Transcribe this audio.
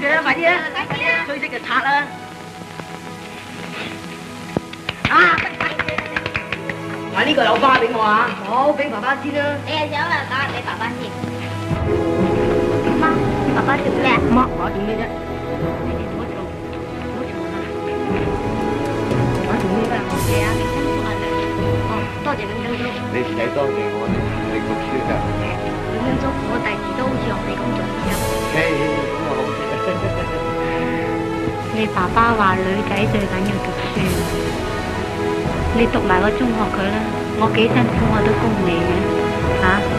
买啲啊，灰色个拆啦。啊，买呢个有花俾我啊，好，俾爸爸知啦。你系想买打俾爸爸知。妈，爸爸点咩？妈，话点咩啫？唔好嘈，唔我我你分钟。多几你先睇多阵，我哋你个车架。五分钟，我第二都我你公做。你爸爸话女仔最紧要读书，你读埋个中学佢啦，我几辛苦我都供你嘅，啊？